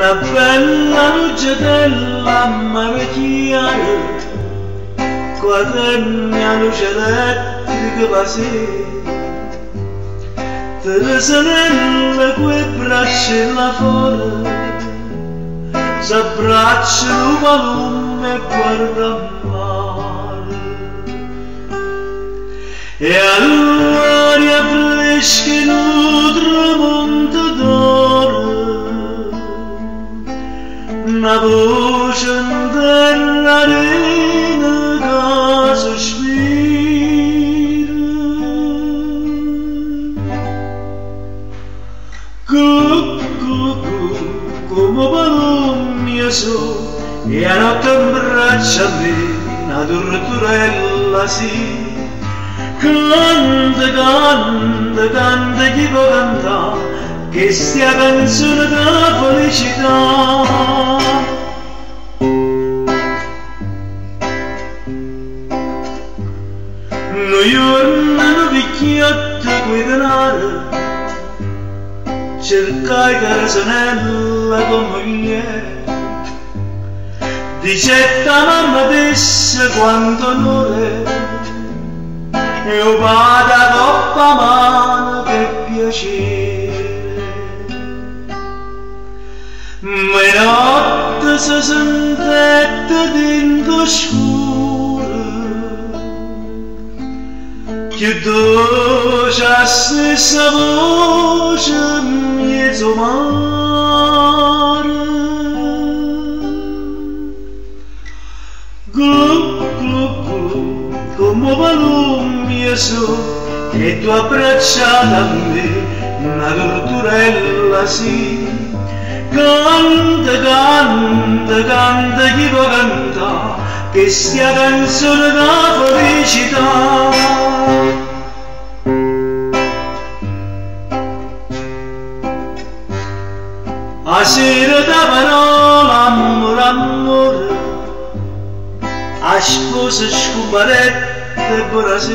una bella luce della marchiare quaderni a luce elettrica pasì Teresanelle quei braccia là fuori s'abbracciano palume e guarda mare. E all'aria fresca in Nabuschen den Ladine Gase spielen. Guck, guck, guck, come balum Gesù, e a notte imbraccia me, a durturella sì. Canta, canta, canta chi può. Noi giorno picchiotto coi denari cercai casanella con moglie dicetta mamma disse quanto onore e o vada coppa mano che piacere. Ma notte si sentette dentro scuro che dolce a stessa voce mezzo mare glu glu glu come palomie so e tu abbracciata a me una torturella sì canta canta canta chi può cantare che sia canzone da felicità Aşırı da var olan buram bur Aşk bu sıç kumaret de burası.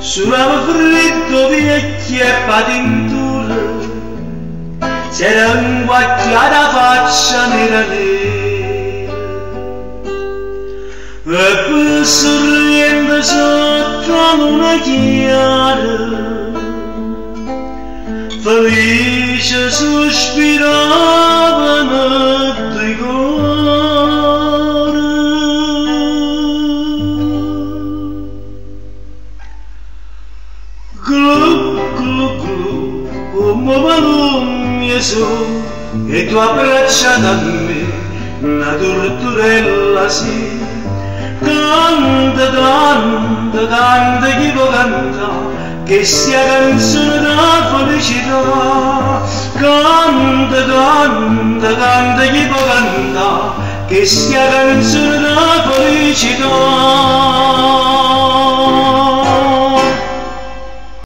Suramı fritto diye che padin tur C'era un guacchia da faccia nera lì E poi sorridendo sotto luna chiara felice sospirava nel rigore glu glu glu come palomie so e tu abbracciata a me una torturella sì canta canta canta chi può Gestieren sırda polişida Ganda ganda ganda gibanda Gestieren sırda